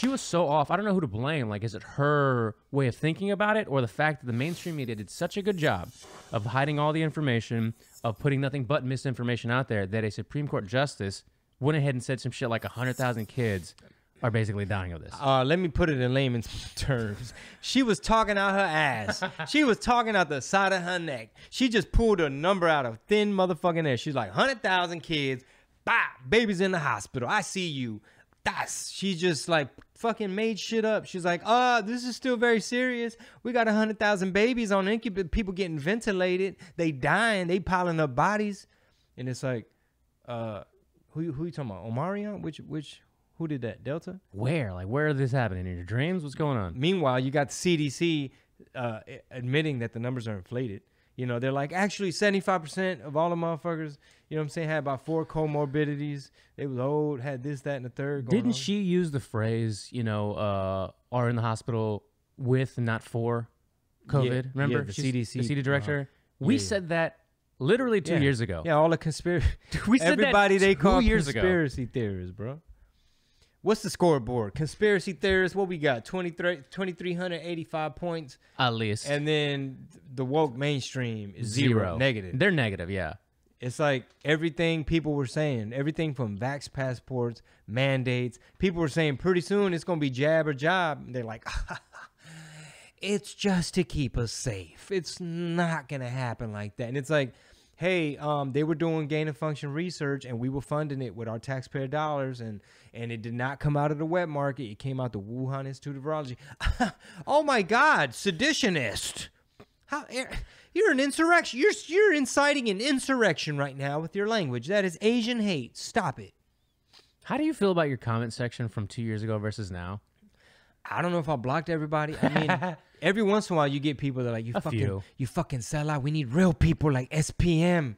she was so off. I don't know who to blame. Like, is it her way of thinking about it, or the fact that the mainstream media did such a good job of hiding all the information, of putting nothing but misinformation out there, that a Supreme Court justice went ahead and said some shit like hundred thousand kids are basically dying of this. Uh, let me put it in layman's terms. She was talking out her ass. she was talking out the side of her neck. She just pulled a number out of thin motherfucking air. She's like, 100,000 kids, bah, babies in the hospital. I see you. That's, she just like fucking made shit up. She's like, uh, this is still very serious. We got 100,000 babies on incubate, people getting ventilated. They dying, they piling up bodies. And it's like, uh, who, who you talking about? Omarion? Which, which, who did that? Delta? Where? Like, where is this happening in your dreams? What's going on? Meanwhile, you got the CDC uh, admitting that the numbers are inflated. You know, they're like, actually, 75% of all the motherfuckers, you know what I'm saying, had about four comorbidities. They was old, had this, that, and the third. Didn't on. she use the phrase, you know, uh, are in the hospital with, not for COVID? Yeah, Remember? yeah, the She's CDC, The CD director. we yeah. said that literally two years ago. Yeah, all the conspiracy. We said that Everybody they two call years ago. conspiracy theorists, bro. What's the scoreboard? Conspiracy theorists, what we got? 23 2,385 points. At least. And then the woke mainstream is zero, negative. They're negative, yeah. It's like everything people were saying, everything from vax passports, mandates. People were saying pretty soon it's gonna be jab or job. They're like, it's just to keep us safe. It's not gonna happen like that. And it's like, hey, um, they were doing gain of function research and we were funding it with our taxpayer dollars, and and it did not come out of the wet market. It came out the Wuhan Institute of Virology. oh my God, seditionist. How er, you're an insurrection. You're you're inciting an insurrection right now with your language. That is Asian hate. Stop it. How do you feel about your comment section from two years ago versus now? I don't know if I blocked everybody. I mean, every once in a while you get people that are like you A fucking few. you fucking sell out. We need real people like SPM.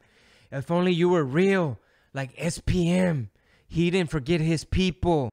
If only you were real like SPM. He didn't forget his people.